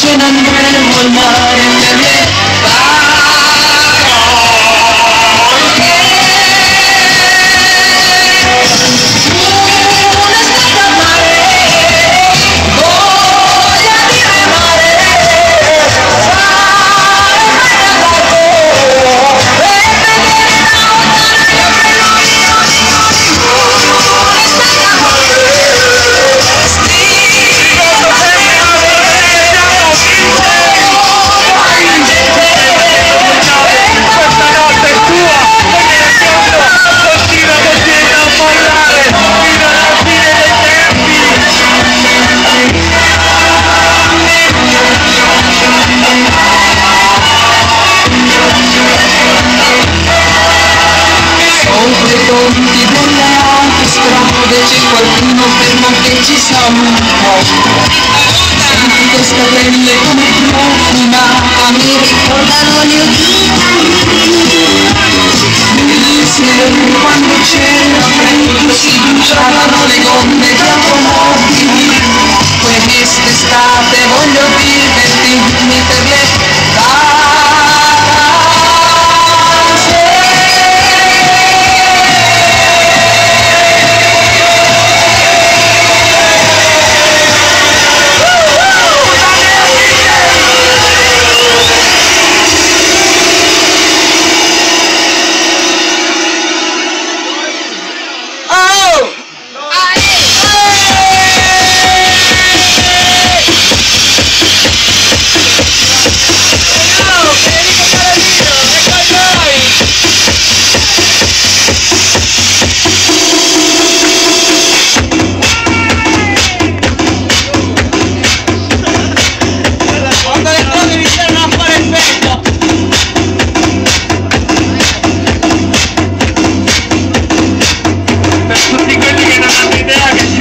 Krishnan Premular c'è qualcuno fermo che ci saluta Senti queste pelle come profuma mi ricordano gli Insieme quando c'era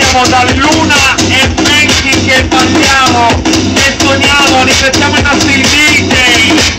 che siamo dall'una e venti che parliamo e suoniamo, riflettiamo i nostri DJ